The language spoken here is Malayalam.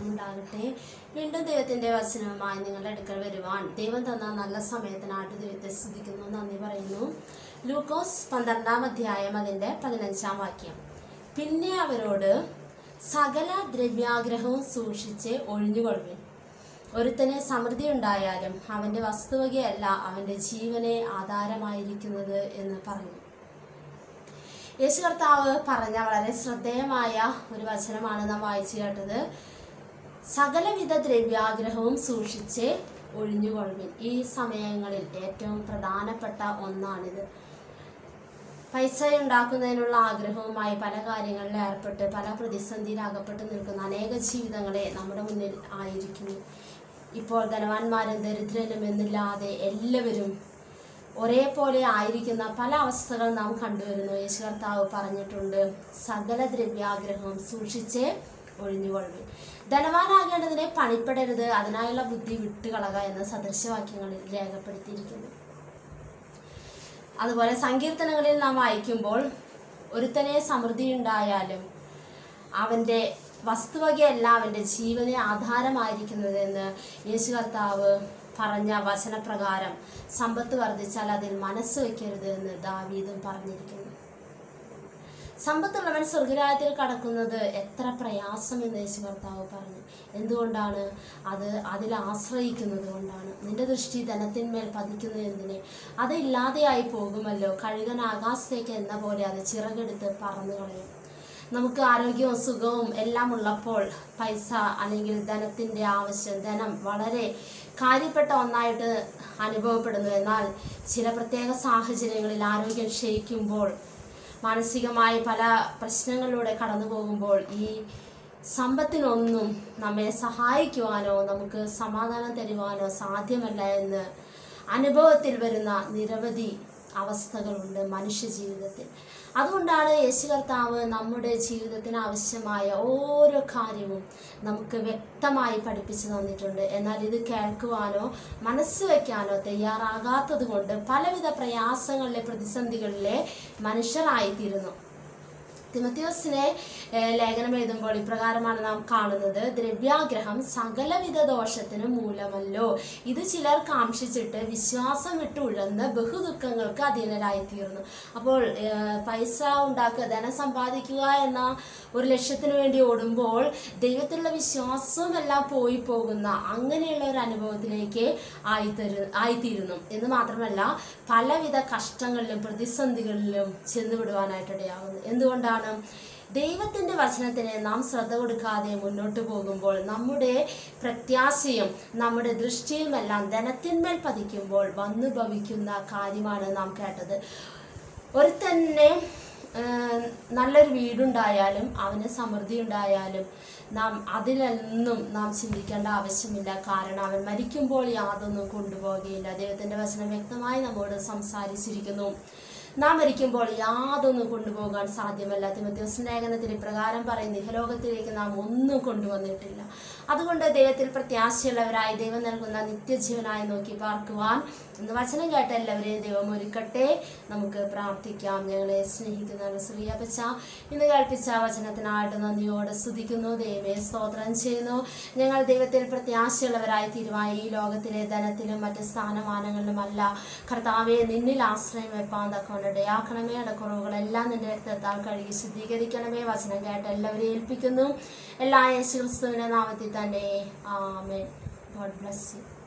ഉണ്ടാകട്ടെ. വീണ്ടും ദൈവത്തിന്റെ വചനവുമായി നിങ്ങളുടെ അടുക്കൽ വരുവാൻ. ദൈവം തന്ന നല്ല സമയത്തിനായിട്ട് ദൈവത്തെ സ്തുതിക്കുന്നു. നന്ദി പറയുന്നു. ലൂക്കോസ് പന്ത്രണ്ടാം അധ്യായം അതിന്റെ പതിനഞ്ചാം വാക്യം. പിന്നെ അവരോട് സകല ദ്രവ്യാഗ്രഹവും സൂക്ഷിച്ച് ഒഴിഞ്ഞുകൊള്ളുവിൻ. ഒരുത്തന് സമൃദ്ധി ഉണ്ടായാലും അവന്റെ വസ്തുവകയല്ല അവന്റെ ജീവനെ ആധാരമായിരിക്കുന്നത് എന്ന് പറഞ്ഞു. യേശു കർത്താവ് പറഞ്ഞ വളരെ ശ്രദ്ധേയമായ ഒരു വചനമാണ് നാം വായിച്ചു കേട്ടത്. സകലവിധ ദ്രവ്യാഗ്രഹവും സൂക്ഷിച്ച് ഒഴിഞ്ഞുകൊള്ളുവിൻ. ഈ സമയങ്ങളിൽ ഏറ്റവും പ്രധാനപ്പെട്ട ഒന്നാണിത്. പൈസ ഉണ്ടാക്കുന്നതിനുള്ള ആഗ്രഹവുമായി പല കാര്യങ്ങളിൽ ഏർപ്പെട്ട് പല പ്രതിസന്ധിയിൽ അകപ്പെട്ട് നിൽക്കുന്ന അനേക ജീവിതങ്ങളെ നമ്മുടെ മുന്നിൽ ആയിരിക്കുന്നു. ഇപ്പോൾ ധനവാന്മാരും ദരിദ്രനും എന്നില്ലാതെ എല്ലാവരും ഒരേപോലെ ആയിരിക്കുന്ന പല അവസ്ഥകൾ നാം കണ്ടുവരുന്നു. യേശു കർത്താവ് പറഞ്ഞിട്ടുണ്ട് സകല ദ്രവ്യാഗ്രഹവും സൂക്ഷിച്ച് ഒഴിഞ്ഞുകൊള്ളുവിൻ ധനവാനാകേണ്ടതിനെ പണിപ്പെടരുത്. അതിനായുള്ള ബുദ്ധി വിട്ടുകളക എന്ന സദൃശവാക്യങ്ങളിൽ രേഖപ്പെടുത്തിയിരിക്കുന്നു. അതുപോലെ സങ്കീർത്തനങ്ങളിൽ നാം വായിക്കുമ്പോൾ ഒരുത്തനെ സമൃദ്ധി ഉണ്ടായാലും അവന്റെ വസ്തുവകയല്ല അവന്റെ ജീവനെ ആധാരമായിരിക്കുന്നതെന്ന് യേശു കർത്താവ് പറഞ്ഞ വചനപ്രകാരം സമ്പത്ത് വർദ്ധിച്ചാൽ അതിൽ മനസ്സ് വയ്ക്കരുത് എന്ന് ദാവീദും പറഞ്ഞിരിക്കുന്നു. സമ്പത്തുള്ളവൻ സ്വർഗരാജ്യത്തിൽ കടക്കുന്നത് എത്ര പ്രയാസം എന്ന് യേശു കർത്താവ് പറഞ്ഞു. എന്തുകൊണ്ടാണ് അത് അതിൽ ആശ്രയിക്കുന്നത് കൊണ്ടാണ്? നിന്റെ ദൃഷ്ടി ധനത്തിന്മേൽ പതിക്കുന്നത് എന്തിനെ? അത് ഇല്ലാതെയായി പോകുമല്ലോ. കഴുകൻ ആകാശത്തേക്ക് എന്ന പോലെ അത് ചിറകെടുത്ത് പറന്നു കളയും. നമുക്ക് ആരോഗ്യവും സുഖവും എല്ലാം ഉള്ളപ്പോൾ പൈസ അല്ലെങ്കിൽ ധനത്തിന്റെ ആവശ്യം ധനം വളരെ കാര്യപ്പെട്ട ഒന്നായിട്ട് അനുഭവപ്പെടുന്നു. എന്നാൽ ചില പ്രത്യേക സാഹചര്യങ്ങളിൽ ആരോഗ്യം ക്ഷയിക്കുമ്പോൾ മാനസികമായി പല പ്രശ്നങ്ങളിലൂടെ കടന്നു പോകുമ്പോൾ ഈ സമ്പത്തിനൊന്നും നമ്മെ സഹായിക്കുവാനോ നമുക്ക് സമാധാനം തരുവാനോ സാധ്യമല്ല എന്ന് അനുഭവത്തിൽ വരുന്ന നിരവധി അവസ്ഥകളുണ്ട് മനുഷ്യ ജീവിതത്തിൽ അതുകൊണ്ടാണ് യേശു കർത്താവ് നമ്മുടെ ജീവിതത്തിന് ആവശ്യമായ ഓരോ കാര്യവും നമുക്ക് വ്യക്തമായി പഠിപ്പിച്ചു തന്നിട്ടുണ്ട്. എന്നാൽ ഇത് കേൾക്കുവാനോ മനസ്സ് വയ്ക്കാനോ തയ്യാറാകാത്തത് കൊണ്ട് പലവിധ പ്രയാസങ്ങളിലെ പ്രതിസന്ധികളിലെ മനുഷ്യരായിത്തീരുന്നു. തിമത്യോസിനെ ലേഖനം എഴുതുമ്പോൾ ഇപ്രകാരമാണ് നാം കാണുന്നത്. ദ്രവ്യാഗ്രഹം സകലവിധ ദോഷത്തിന് മൂലമല്ലോ. ഇത് ചിലർ കാംക്ഷിച്ചിട്ട് വിശ്വാസം വിട്ട് ഉഴന്ന് ബഹുദുഃഖങ്ങൾക്ക് അധീനരായിത്തീർന്നു. അപ്പോൾ പൈസ ഉണ്ടാക്കുക ധനം സമ്പാദിക്കുക എന്ന ഒരു ലക്ഷ്യത്തിന് വേണ്ടി ഓടുമ്പോൾ ദൈവത്തിലുള്ള വിശ്വാസവും എല്ലാം പോയി പോകുന്ന അങ്ങനെയുള്ള ഒരു അനുഭവത്തിലേക്ക് ആയിത്തരു ആയിത്തീരുന്നു. എന്ന് മാത്രമല്ല പലവിധ കഷ്ടങ്ങളിലും പ്രതിസന്ധികളിലും ചെന്നുവിടുവാനായിട്ടിടയാകുന്നു എന്തുകൊണ്ടാണ് ദൈവത്തിന്റെ വചനത്തിന് നാം ശ്രദ്ധ കൊടുക്കാതെ മുന്നോട്ട് പോകുമ്പോൾ നമ്മുടെ പ്രത്യാശയും നമ്മുടെ ദൃഷ്ടിയുമെല്ലാം ധനത്തിന്മേൽ പതിക്കുമ്പോൾ വന്നു ഭവിക്കുന്ന കാര്യമാണ് നാം കേട്ടത്. ഒരു തന്നെ നല്ലൊരു വീടുണ്ടായാലും അവന് സമൃദ്ധി ഉണ്ടായാലും നാം അതിലൊന്നും നാം ചിന്തിക്കേണ്ട ആവശ്യമില്ല. കാരണം അവൻ മരിക്കുമ്പോൾ യാതൊന്നും കൊണ്ടുപോകുകയില്ല ദൈവത്തിന്റെ വചനം വ്യക്തമായി നമ്മോട് സംസാരിച്ചിരിക്കുന്നു. നാം മരിക്കുമ്പോൾ യാതൊന്നും കൊണ്ടുപോകാൻ സാധ്യമല്ല. തിമത്യോസ് ലേഖനത്തിൽ ഇപ്രകാരം പറയുന്നു ഇഹലോകത്തിലേക്ക് നാം ഒന്നും കൊണ്ടുവന്നിട്ടില്ല. അതുകൊണ്ട് ദൈവത്തിൽ പ്രത്യാശയുള്ളവരായി ദൈവം നൽകുന്ന നിത്യജീവനായി നോക്കി പാർക്കുവാൻ എന്ന് വചനം കേട്ട എല്ലാവരെയും ദൈവം ഒരുക്കട്ടെ. നമുക്ക് പ്രാർത്ഥിക്കാം. ഞങ്ങളെ സ്നേഹിക്കുന്ന ശ്രീയപ്പച്ച ഇന്ന് കേൾപ്പിച്ച വചനത്തിനായിട്ട് നന്ദിയോടെ സ്തുതിക്കുന്നു. ദൈവമേ സ്തോത്രം ചെയ്യുന്നു. ഞങ്ങൾ ദൈവത്തിൽ പ്രത്യാശയുള്ളവരായി തീരുവാൻ ഈ ലോകത്തിലെ ധനത്തിലും മറ്റ് സ്ഥാനമാനങ്ങളിലുമല്ല. കർത്താവെ നിന്നിൽ ആശ്രയം വെപ്പാൻ ഇടയാക്കണമേ ഇടക്കുറവുകളെല്ലാം നിന്റെ രക്തത്താൽ കഴുകി ശുദ്ധീകരിക്കണമേ വചനം കേട്ട് എല്ലാവരെയും ഏൽപ്പിക്കുന്നു. എല്ലാ യേശു ക്രിസ്തുവിന്റെ നാമത്തിൽ തന്നെ. ആമേ ഗോഡ് ബ്ലസ് യു